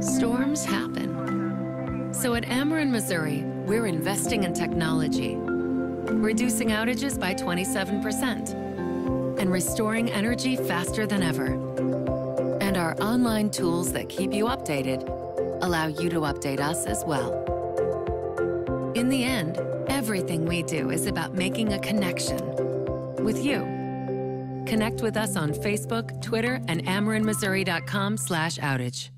Storms happen. So at Ameren, Missouri, we're investing in technology, reducing outages by 27%, and restoring energy faster than ever. And our online tools that keep you updated allow you to update us as well. In the end, everything we do is about making a connection with you. Connect with us on Facebook, Twitter, and AmerenMissouri.com slash outage.